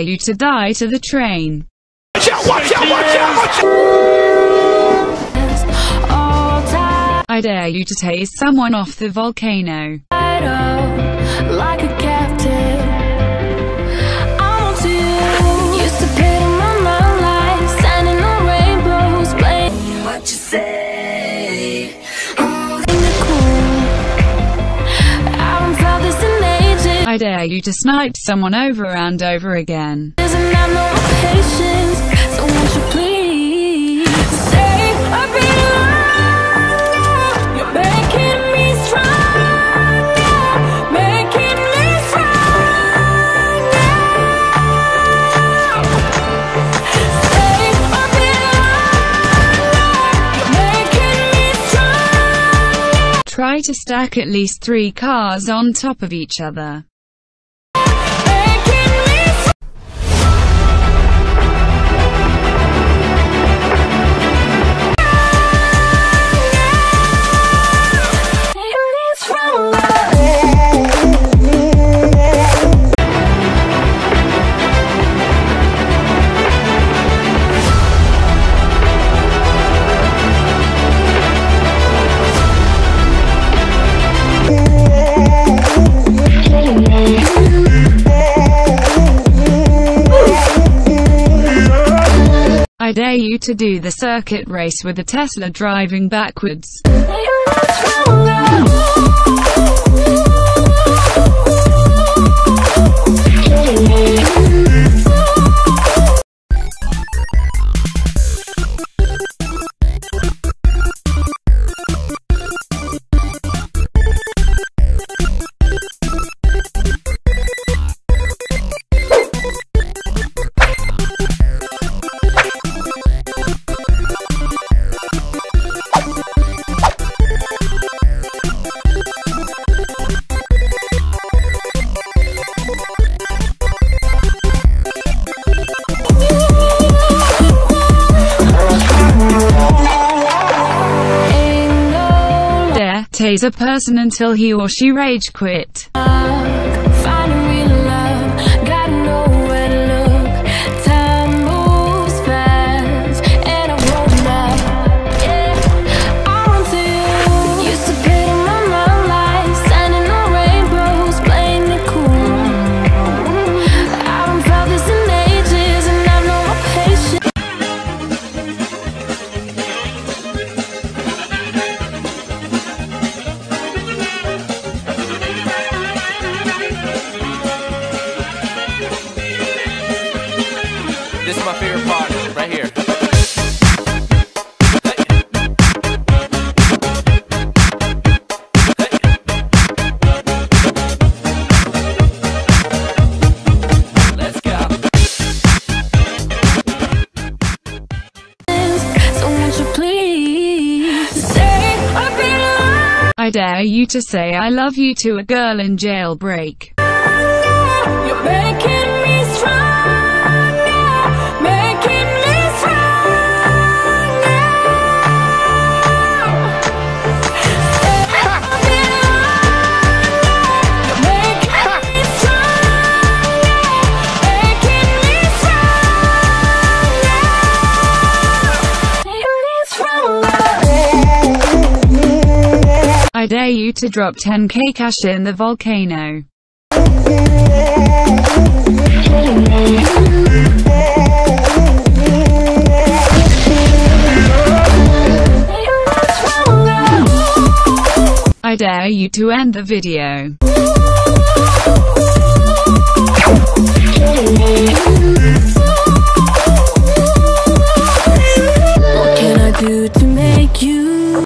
you to die to the train. Watch out, watch out, watch out, watch out! I dare you to tase someone off the volcano. like a captive. I dare you to snipe someone over and over again. And I know my patience, so won't you please stay a bit longer? You're making me stronger, making me stronger. Stay a bit longer. You're making me stronger, Try to stack at least three cars on top of each other. Dare you to do the circuit race with a Tesla driving backwards. Tase a person until he or she rage quit. This is my favorite part, right here. I dare you to say I love you to a girl in jailbreak. Dare you to drop 10k cash in the volcano. I dare you to end the video.